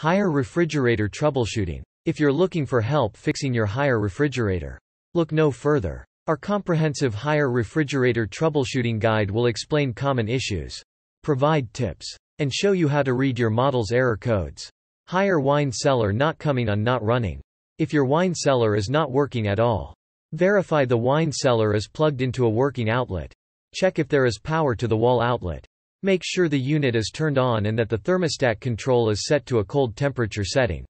Haier refrigerator troubleshooting. If you're looking for help fixing your Haier refrigerator, look no further. Our comprehensive Haier refrigerator troubleshooting guide will explain common issues, provide tips, and show you how to read your model's error codes. Haier wine cellar not coming on not running. If your wine cellar is not working at all, verify the wine cellar is plugged into a working outlet. Check if there is power to the wall outlet. Make sure the unit is turned on and that the thermostat control is set to a cold temperature setting.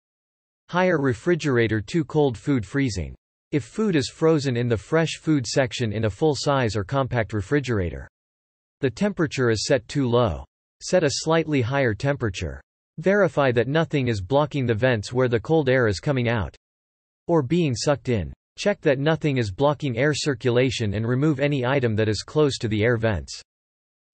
Haier refrigerator too cold food freezing. If food is frozen in the fresh food section in a full-size or compact refrigerator. The temperature is set too low. Set a slightly higher temperature. Verify that nothing is blocking the vents where the cold air is coming out. Or being sucked in. Check that nothing is blocking air circulation and remove any item that is close to the air vents.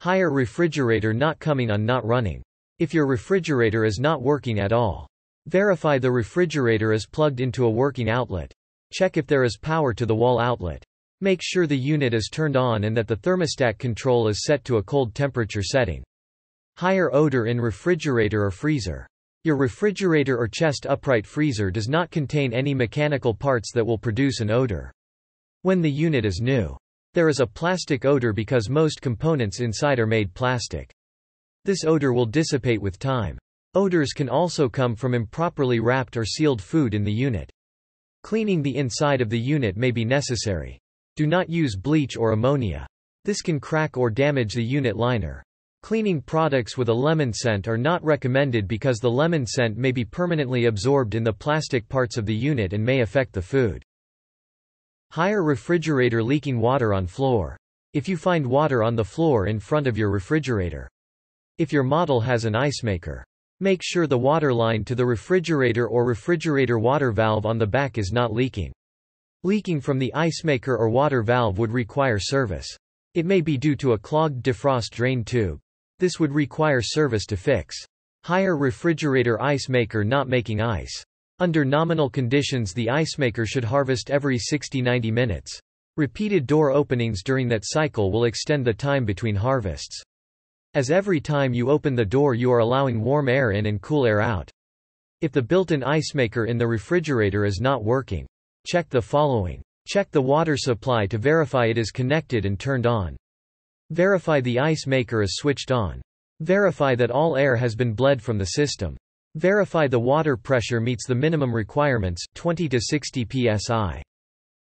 Haier refrigerator not coming on not running. If your refrigerator is not working at all, verify the refrigerator is plugged into a working outlet. Check if there is power to the wall outlet. Make sure the unit is turned on and that the thermostat control is set to a cold temperature setting. Haier odor in refrigerator or freezer. Your refrigerator or chest upright freezer does not contain any mechanical parts that will produce an odor. When the unit is new, there is a plastic odor because most components inside are made plastic. This odor will dissipate with time. Odors can also come from improperly wrapped or sealed food in the unit. Cleaning the inside of the unit may be necessary. Do not use bleach or ammonia. This can crack or damage the unit liner. Cleaning products with a lemon scent are not recommended because the lemon scent may be permanently absorbed in the plastic parts of the unit and may affect the food. Haier refrigerator leaking water on floor. If you find water on the floor in front of your refrigerator. If your model has an ice maker. Make sure the water line to the refrigerator or refrigerator water valve on the back is not leaking. Leaking from the ice maker or water valve would require service. It may be due to a clogged defrost drain tube. This would require service to fix. Haier refrigerator ice maker not making ice. Under nominal conditions the ice maker should harvest every 60-90 minutes. Repeated door openings during that cycle will extend the time between harvests. As every time you open the door you are allowing warm air in and cool air out. If the built-in ice maker in the refrigerator is not working, check the following. Check the water supply to verify it is connected and turned on. Verify the ice maker is switched on. Verify that all air has been bled from the system. Verify the water pressure meets the minimum requirements 20 to 60 psi.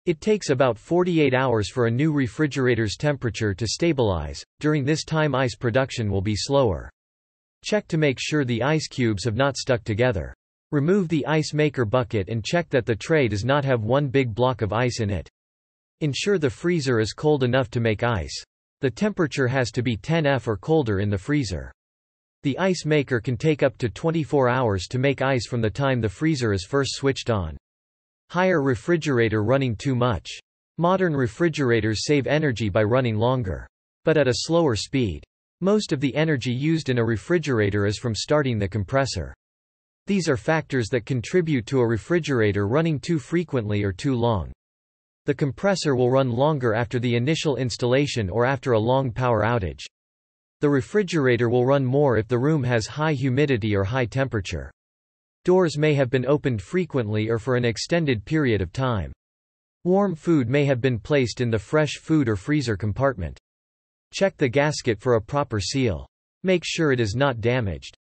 It takes about 48 hours for a new refrigerator's temperature to stabilize, during this time ice production will be slower. Check to make sure the ice cubes have not stuck together. Remove the ice maker bucket and check that the tray does not have one big block of ice in it. Ensure the freezer is cold enough to make ice. The temperature has to be 10 F or colder in the freezer. The ice maker can take up to 24 hours to make ice from the time the freezer is first switched on. Haier refrigerator running too much. Modern refrigerators save energy by running longer. But at a slower speed. Most of the energy used in a refrigerator is from starting the compressor. These are factors that contribute to a refrigerator running too frequently or too long. The compressor will run longer after the initial installation or after a long power outage. The refrigerator will run more if the room has high humidity or high temperature. Doors may have been opened frequently or for an extended period of time. Warm food may have been placed in the fresh food or freezer compartment. Check the gasket for a proper seal. Make sure it is not damaged.